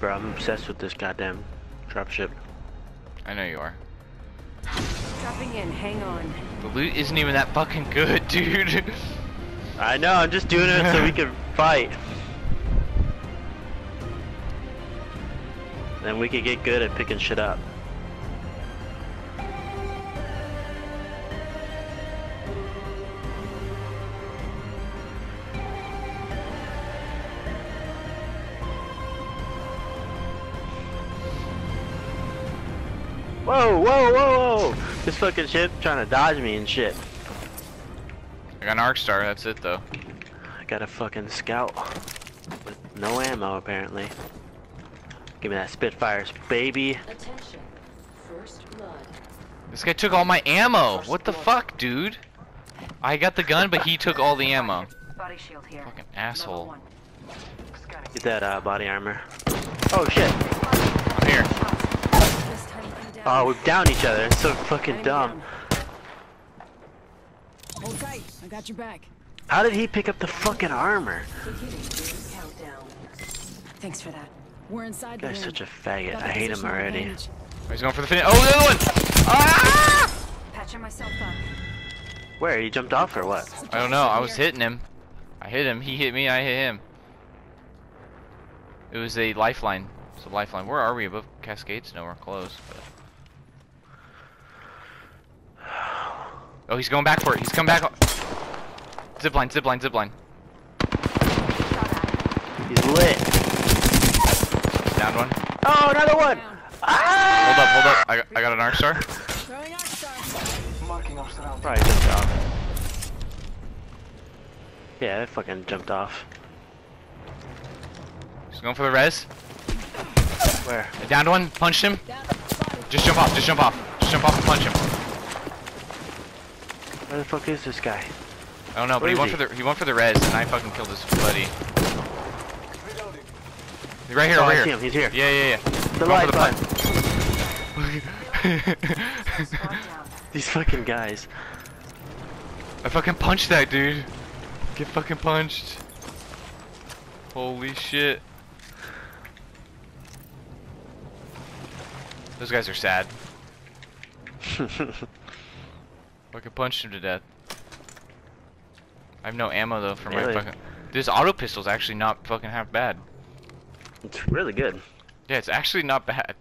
Bro, I'm obsessed with this goddamn dropship. I know you are. Dropping in, hang on. The loot isn't even that fucking good, dude. I know, I'm just doing it so we can fight. Then we could get good at picking shit up. This fucking ship trying to dodge me and shit. I got an arc star. That's it though. I got a fucking scout with no ammo apparently. Give me that Spitfires, baby. Attention. First blood. This guy took all my ammo. What the fuck, dude? I got the gun, but he took all the ammo. Body shield here. Fucking asshole. Get that uh, body armor. Oh shit! I'm here. This time I'm down. Oh, we down each other. It's so fucking dumb. Hold tight. I got your back. How did he pick up the fucking armor? Beginning ring countdown. Thanks for that. We're inside the Guy's ring. such a faggot. I hate him already. advantage. Oh, He's going for the finish. Oh, the other one! Ah! Patching myself up. Where? He jumped off or what? I don't know. I was hitting him. I hit him. He hit me. I hit him. It was a lifeline. It's a lifeline. Where are we? Above Cascades? No, we're close. But... Oh, he's going back for it. He's coming back. Zipline, zipline, zipline. He's lit. Down one. Oh, another one! Ah! Hold up, hold up. I got, I got an arc star. Throwing arc star. Probably jumped off. Yeah, it fucking jumped off. He's going for the res. Where? I downed one. Punched him. Down. Just jump off. Just jump off. Just jump off and punch him. Where the fuck is this guy? I don't know, but he went he? for the he went for the res, and I fucking killed his buddy. He's right here, Oh, over I here. see him. He's here. Yeah, yeah, yeah. The light button. These fucking guys. I fucking punched that dude. Get fucking punched. Holy shit. Those guys are sad. Fucking punched him to death. I have no ammo though for Really? my fucking. This auto pistol's actually not fucking half bad. it's really good. Yeah, it's actually not bad.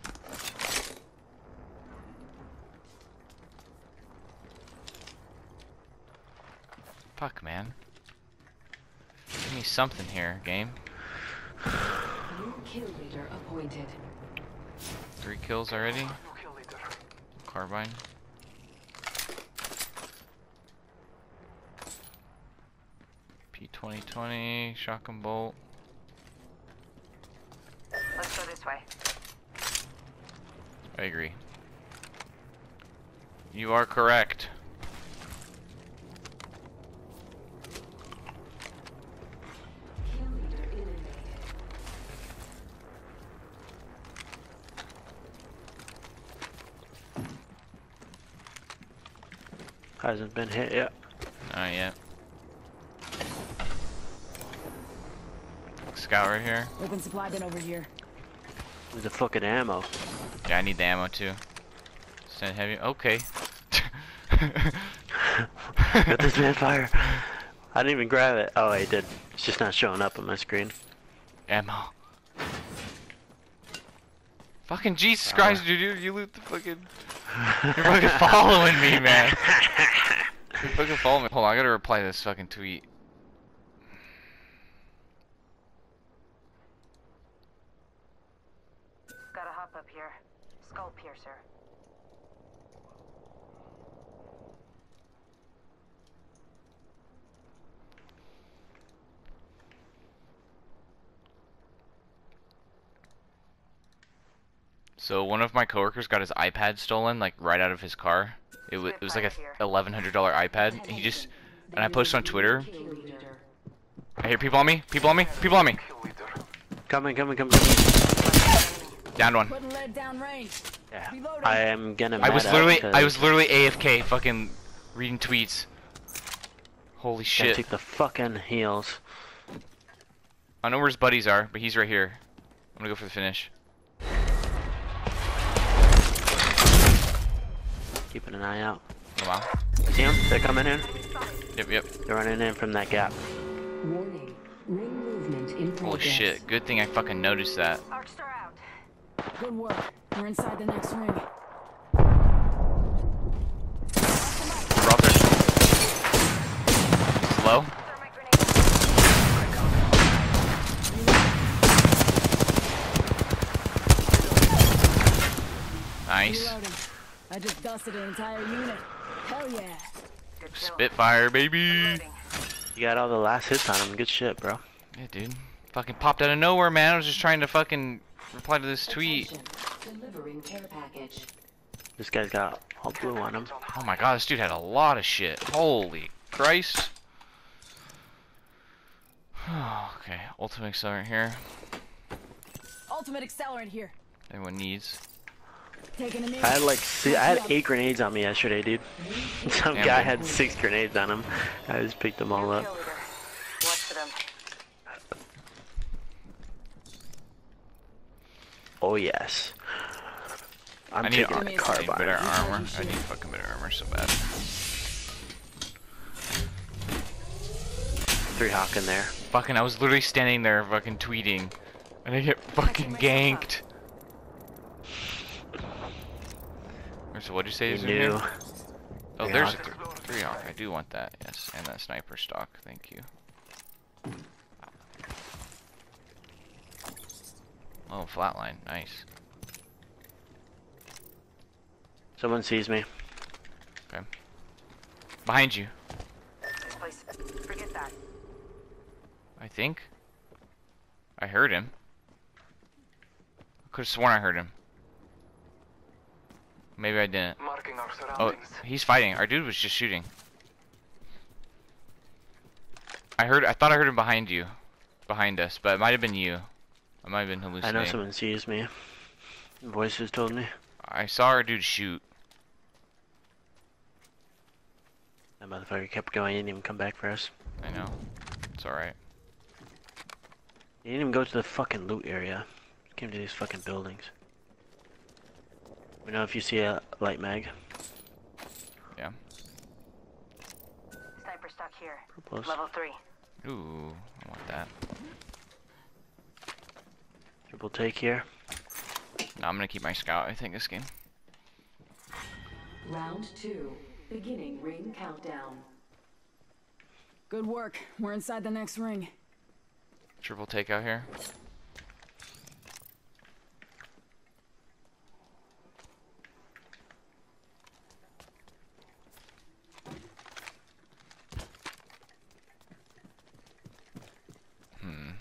Fuck, man. Give me something here, game. New kill leader appointed. Three kills already. Carbine. P2020, shotgun bolt. Let's go this way. I agree. You are correct. Kill leader eliminated. Hasn't been hit yet. Not yet. Scout right here. Open supply bin over here. There's the fucking ammo. Yeah, I need the ammo too. Stand heavy. Okay. Got this man fire. I didn't even grab it. Oh, I did. It's just not showing up on my screen. ammo. Fucking Jesus Christ, dude! You, you loot the fucking. You're fucking following me, man. You're fucking following me. Hold on, I gotta reply to this fucking tweet. Gotta hop up here. Skull piercer. So one of my coworkers got his iPad stolen, like right out of his car. It was it was like a eleven hundred dollar iPad. He just and I posted on Twitter. I hear people on me. People on me. People on me. Coming, coming, coming. coming. Down one. Down range. Yeah. I am gonna. I was literally I was literally AFK, fucking reading tweets. Holy Gotta shit. take the fucking heals. I know where his buddies are, but he's right here. I'm gonna go for the finish. Keeping an eye out. Oh wow. See them? They're coming in. Yep, yep. They're running in from that gap. Warning. Ring movement in progress. Holy shit. Good thing I fucking noticed that. Arcstar out. Good work. We're inside the next ring. We're out there. Slow. Thermite grenade. Nice. Reloading. I just dusted an entire unit. Hell yeah. Spitfire, baby. You got all the last hits on him. Good shit, bro. Yeah, dude. Fucking popped out of nowhere, man. I was just trying to fucking reply to this tweet. Delivering care package. This guy's got all blue on him. Oh my god, this dude had a lot of shit. Holy Christ. okay, ultimate accelerant here. Ultimate accelerant here. Everyone needs. A. I had like si I had eight grenades on me yesterday, dude. Some Damn, guy had six grenades on him. I just picked them all up. kill leader. Watch for them. Oh yes. I'm I need taking ar- I need carbine. better armor. I need fucking better armor so bad. Three hawk in there. Fucking, I was literally standing there fucking tweeting. And I get fucking ganked. So what'd you say You is in here? knew. Oh, Three there's a th three hawk. I do want that, yes. And that sniper stock, thank you. Oh, flatline, nice. Someone sees me. Okay. Behind you, This place. Forget that. I think. I heard him. I could have sworn I heard him. Maybe I didn't. Marking our Oh, he's fighting. Our dude was just shooting. I heard. I thought I heard him behind you, behind us, but it might have been you. I might have been hallucinating. I know someone sees me. Voices told me. I saw our dude shoot. That motherfucker kept going. He didn't even come back for us. I know. It's alright. He didn't even go to the fucking loot area. He came to these fucking buildings. We know if you see a light mag. Yeah. Sniper stock here. Close. Level three. Ooh, I want that. Triple take here. No, I'm gonna keep my scout. I think this game. Round two. Beginning ring countdown. Good work. We're inside the next ring. Triple take out here. Hmm.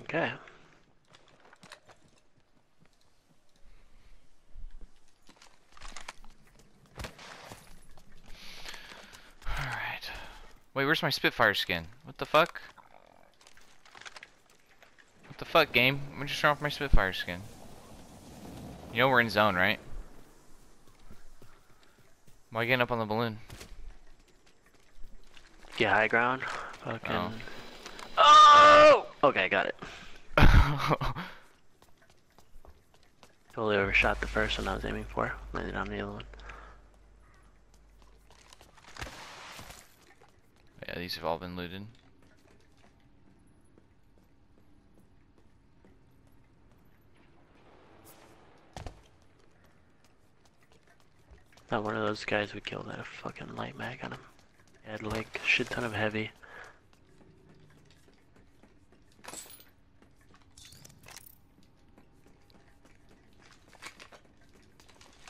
Okay. Alright. Wait, where's my Spitfire skin? What the fuck? What the fuck, game? I'm just turn off my Spitfire skin. You know we're in zone, right? Why getting up on the balloon? Get high ground. Fucking. Oh. Oh! Okay, got it. Totally overshot the first one I was aiming for. Landed on the other one. yeah, these have all been looted. Not one of those guys we killed had a fucking light mag on him. He had like a shit ton of heavy.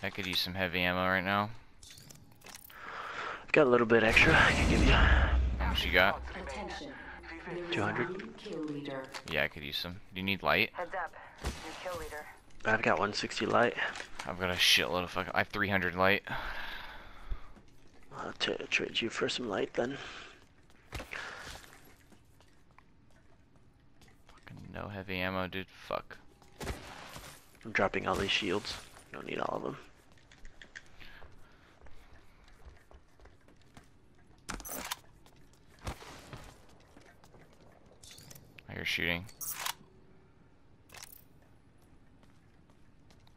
I could use some heavy ammo right now. I've got a little bit extra I can give you. How much you got? Attention. 200. one. Yeah, I could use some. Do you need light? Heads up. New kill leader. I've got 160 light. I've got a shitload of fucking. I have 300 light. I'll t- trade you for some light then. Fucking no heavy ammo, dude. Fuck. I'm dropping all these shields. Don't need all of them. Shooting.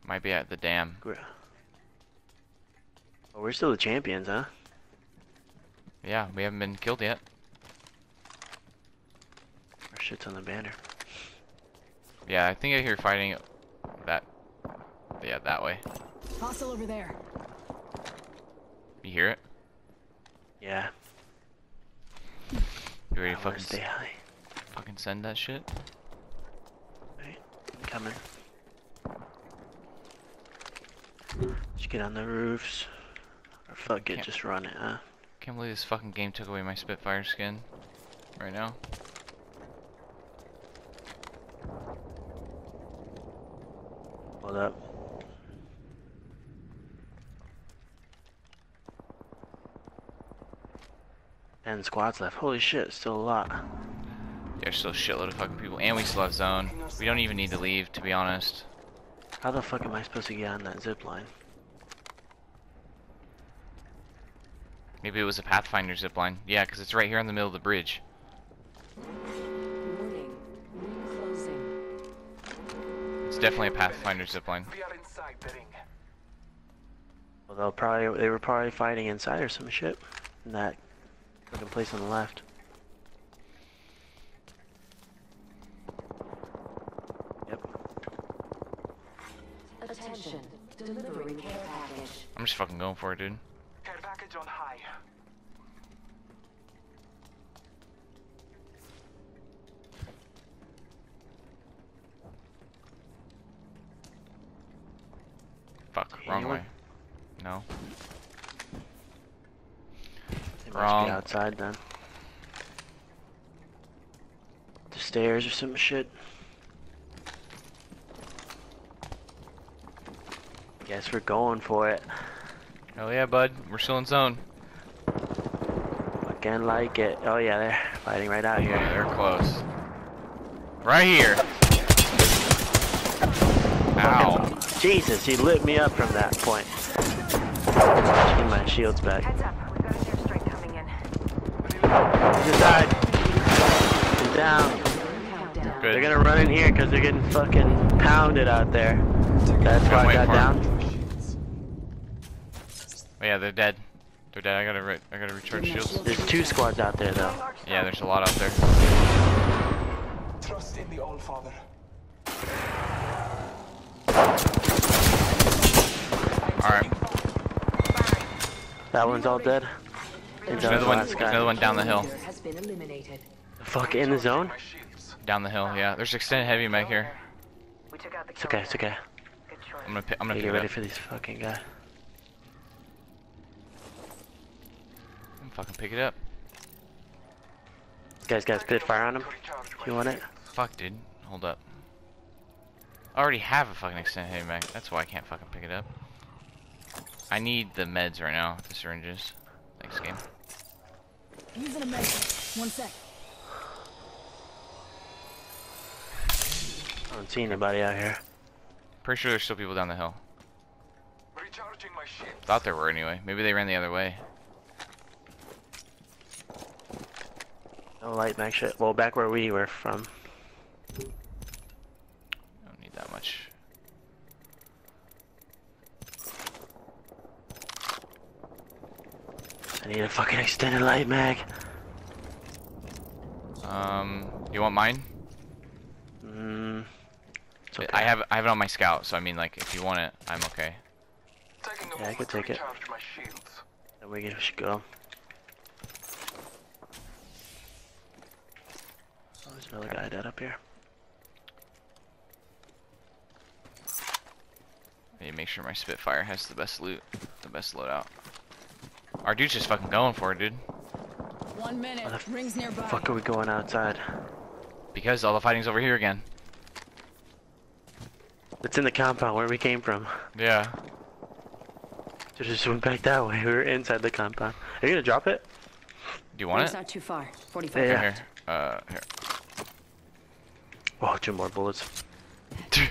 Might be at the dam. We're, oh, we're still the champions, huh? Yeah, we haven't been killed yet. Our shit's on the banner. Yeah, I think I hear fighting that. Yeah, that way. Hostile over there. You hear it? Yeah. You ready I to wanna fucking, stay high. Send that shit? Right, I'm coming. Just get on the roofs. Or fuck it, just run it, huh? Can't believe this fucking game took away my Spitfire skin. Right now. Hold up. Ten squads left. Holy shit, still a lot. There's still a shitload of fucking people, and we still have zone. We don't even need to leave, to be honest. How the fuck am I supposed to get on that zip line? Maybe it was a Pathfinder zipline. Yeah, because it's right here in the middle of the bridge. Warning. Ring closing. It's definitely a Pathfinder are inside. Well, they'll probably they were probably fighting inside or some shit. In that fucking place on the left. Attention. Delivering care package. I'm just fucking going for it, dude. Care package on high. Fuck, wrong way. No. They must Wrong. be outside then. The stairs or some shit. Guess we're going for it. Hell yeah, bud. We're still in zone. Fucking like it. Oh yeah, they're fighting right out Yeah, here. they're close. Right here. Ow. Jesus, he lit me up from that point. Just Get my shields back. Heads up. We've got an airstrike coming in. He just died. He's down. Good. They're gonna run in here because they're getting fucking pounded out there. That's why I got for 'em. down. Yeah, they're dead. They're dead. I gotta, re I gotta recharge shields. There's two squads out there though. Yeah, there's a lot out there. Trust in the All Father. Alright. That one's all dead. There's another one, there's another one down the hill. Leader has been eliminated. Fuck in the zone? Down the hill, yeah. There's extended heavy mag here. We took out the It's okay, it's okay. I'm gonna, pi I'm gonna Hey, pick get it ready up. for these fucking guys. Fucking pick it up. Guys, guys, put fire on him. You want it. Fuck, dude. Hold up. I already have a fucking extended heavy mag. That's why I can't fucking pick it up. I need the meds right now, the syringes. Thanks, game. Using a med. One sec. I don't see anybody out here. Pretty sure there's still people down the hill. Recharging my shields. Thought there were anyway. Maybe they ran the other way. No light mag shit. Well, back where we were from. Don't need that much. I need a fucking extended light mag. Um, you want mine? Mmm. It's okay. I have I have it on my scout, so I mean, like, if you want it, I'm okay. Yeah, I could take it. recharge my shields. Then we should go. Oh, there's another guy dead up here. I need to make sure my Spitfire has the best loot, the best loadout. Our dude's just fucking going for it, dude. One minute. Why the Rings nearby. Fuck are we going outside? Because all the fighting's over here again. It's in the compound where we came from. Yeah. So just went back that way. We were inside the compound. Are you gonna drop it? Do you want Rings it? not too far. 45. Yeah. Here, here. Uh, here. Oh, two more bullets.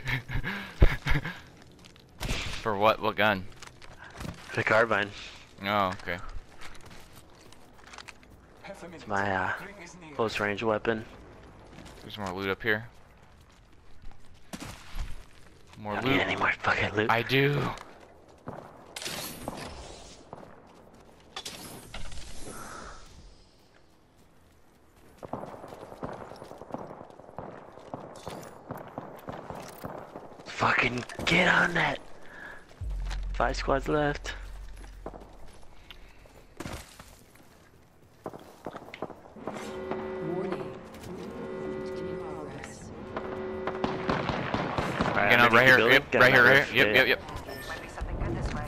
For what? What gun? The carbine. Oh, okay. Minute. My uh, Ring is near. close range weapon. There's more loot up here. More Don't loot. need any more fucking loot. I do. Fucking get on that. Five squads left. Warning. In progress. Alright, Get I'm on right here. Yep, right here, right here. Yep, yep, yep. Might be something good this way.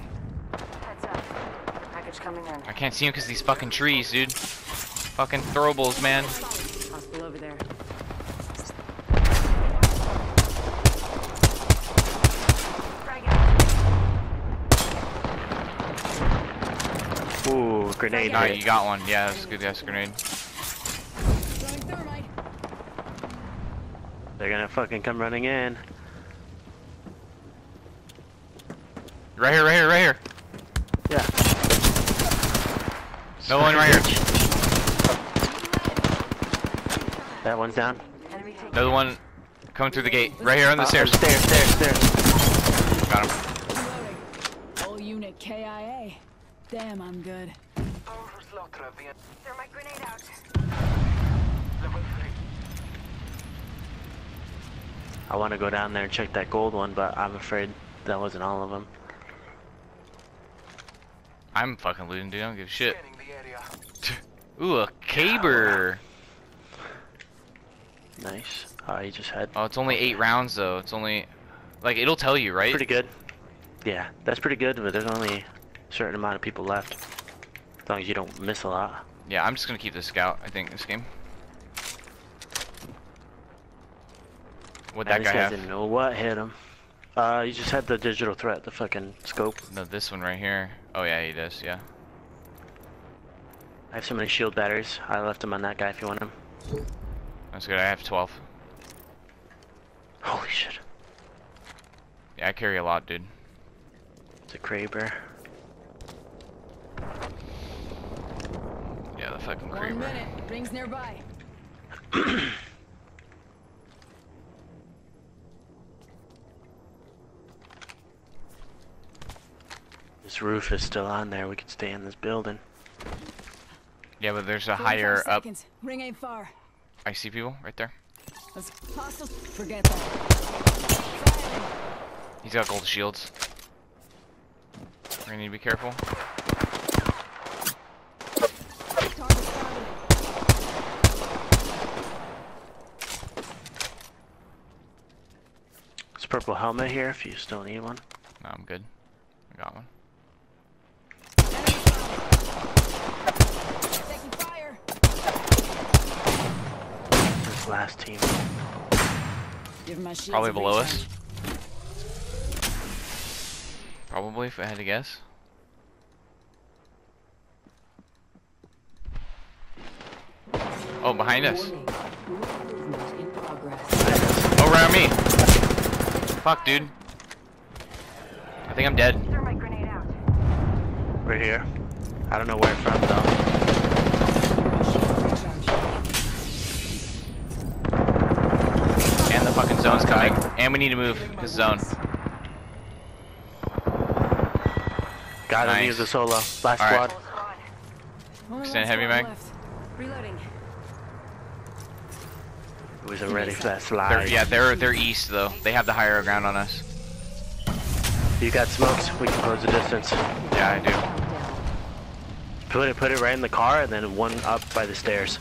Heads up. Package coming in. I can't see him because these fucking trees, dude. Fucking throwables, man. Hostile over there. Frag out. Ooh, grenade. Nah, hit. you got one. Yeah, that's a good gas grenade. They're gonna fucking come running in. Right here, right here, right here. Yeah. No one right here. That one's down. Another one coming through the gate. Right here on the Uh, stairs. Stairs, stairs, stairs. Got him. Reloading. Whole unit KIA. Damn, I'm good. I want to go down there and check that gold one, but I'm afraid that wasn't all of them. I'm fucking looting, dude. I don't give a shit. Scanning the area. Ooh, a Kraber. Nice. Oh, he just had. Oh, it's only eight rounds though. It's only, like, it'll tell you, right? Pretty good. Yeah, that's pretty good, but there's only a certain amount of people left. As long as you don't miss a lot. Yeah, I'm just gonna keep the scout. I think this game. What that guy have? didn't know what hit him. Uh, you just had the digital threat, the fucking scope. No, this one right here. Oh yeah, he does. Yeah. I have so many shield batteries. I left them on that guy if you want them. That's good. I have 12. Holy shit. Yeah, I carry a lot, dude. It's a Kraber. Yeah, the fucking Kraber. One minute. Rings nearby. roof is still on there. We could stay in this building. Yeah, but there's a higher up. Ring ain't far. I see people right there. Let's. Forget that. He's got gold shields. We're gonna need to be careful. Target spotted. This purple helmet here if you still need one. No, I'm good. I got one. Enemy spotted. Taking fire. This last team. Give my shields Probably a below us. Probably, if I had to guess. Oh, behind us. Warning. Movement in progress. Oh, right on me. Fuck, dude. I think I'm dead. Thermite grenade out. Right here. I don't know where from though. And we need to move. His zone. Got him. Nice. Use the solo. Last Alright. squad. Full Extend heavy squad mag. left. Reloading. We wasn't ready for that They're, yeah, they're they're east though. They have the higher ground on us. You got smokes. We can close the distance. Yeah, I do. Put it, put it right in the car, and then one up by the stairs.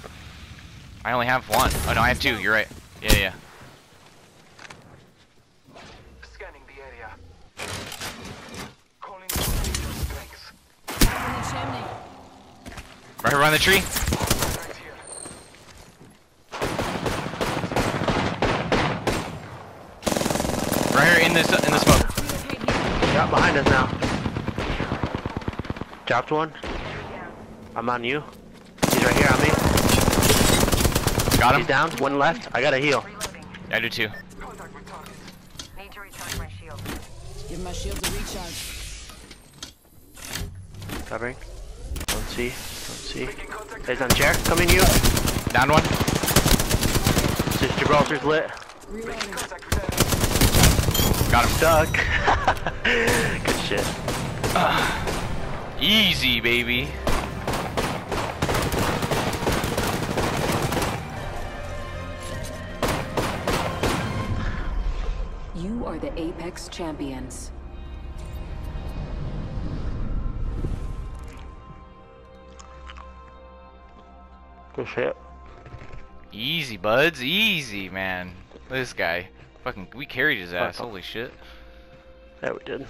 I only have one. Oh no, I have two. You're right. Yeah, yeah. Scanning the area. Calling for major strength. In the chimney. Right around the tree. Right here. In this in the smoke. Relocate behind us now. Dropped one. I'm on you. He's right here on me. Got He's him. down. One left. I gotta heal. I do too. Contact with target. Need to recharge my shield. Give my shields a recharge. Covering. Don't see. Don't see. Making contact. He's on chair. Coming you. Down one. Gibraltar's, Gibraltar's lit. Reloading. Contact with enemy. Got him. Stuck. Good shit. Easy, baby. You are the Apex champions. Good shit. Easy, buds. Easy, man. This guy. Fucking, we carried his ass. Holy shit. Yeah, we did.